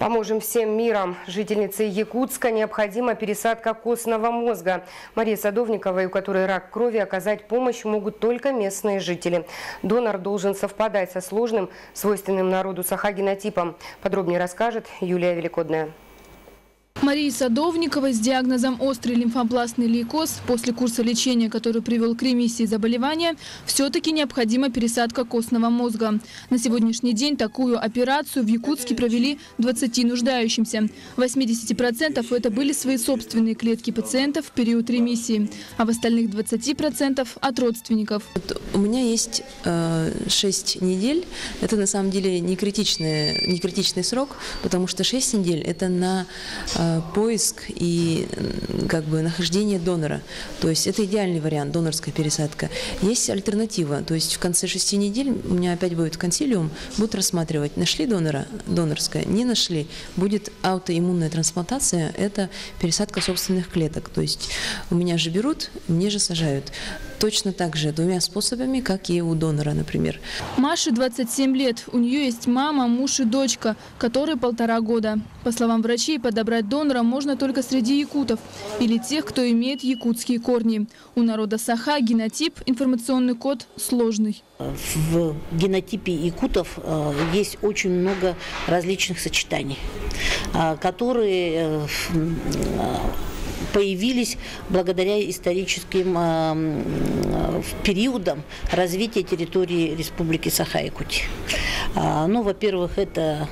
Поможем всем миром. Жительнице Якутска необходима пересадка костного мозга. Мария Садовникова, у которой рак крови, оказать помощь могут только местные жители. Донор должен совпадать со сложным, свойственным народу саха генотипом. Подробнее расскажет Юлия Великодная. Марии Садовниковой с диагнозом острый лимфобластный лейкоз после курса лечения, который привел к ремиссии заболевания, все-таки необходима пересадка костного мозга. На сегодняшний день такую операцию в Якутске провели 20 нуждающимся. 80% это были свои собственные клетки пациентов в период ремиссии, а в остальных 20% от родственников. Вот у меня есть э, 6 недель. Это на самом деле не критичный, не критичный срок, потому что 6 недель это на э, поиск и как бы нахождение донора. То есть это идеальный вариант, донорская пересадка. Есть альтернатива, то есть в конце шести недель у меня опять будет консилиум, будут рассматривать, нашли донора, донорская, не нашли, будет аутоиммунная трансплантация, это пересадка собственных клеток. То есть у меня же берут, мне же сажают. Точно так же, двумя способами, как и у донора, например. Маше 27 лет. У нее есть мама, муж и дочка, которой полтора года. По словам врачей, подобрать донора можно только среди якутов или тех, кто имеет якутские корни. У народа Саха генотип, информационный код сложный. В генотипе якутов э, есть очень много различных сочетаний, э, которые э, появились благодаря историческим периодам развития территории Республики Саха-Якутия. Ну, во-первых, это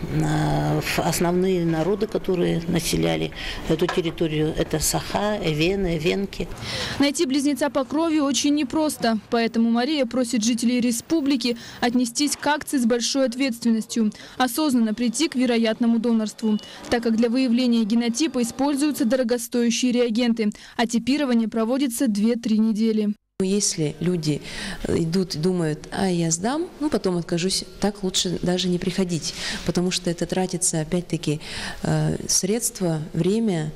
основные народы, которые населяли эту территорию. Это Саха, Эвены, Венки. Найти близнеца по крови очень непросто. Поэтому Мария просит жителей республики отнестись к акции с большой ответственностью. Осознанно прийти к вероятному донорству. Так как для выявления генотипа используются дорогостоящие реагенты. А типирование проводится 2-3 недели. Если люди идут и думают, а я сдам, ну потом откажусь, так лучше даже не приходить, потому что это тратится опять-таки э, средства, время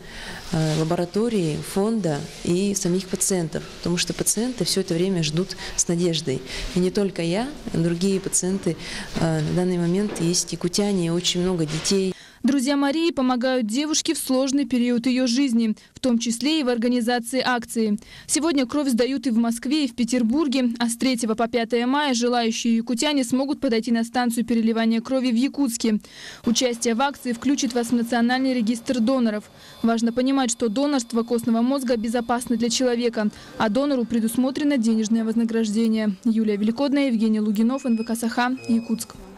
э, лаборатории, фонда и самих пациентов, потому что пациенты все это время ждут с надеждой. И не только я, другие пациенты э, на данный момент есть якутяне, очень много детей. Друзья Марии помогают девушке в сложный период ее жизни, в том числе и в организации акции. Сегодня кровь сдают и в Москве, и в Петербурге, а с 3 по 5 мая желающие якутяне смогут подойти на станцию переливания крови в Якутске. Участие в акции включит вас в национальный регистр доноров. Важно понимать, что донорство костного мозга безопасно для человека, а донору предусмотрено денежное вознаграждение. Юлия Великодная, Евгений Лугинов, НВК «Саха», Якутск.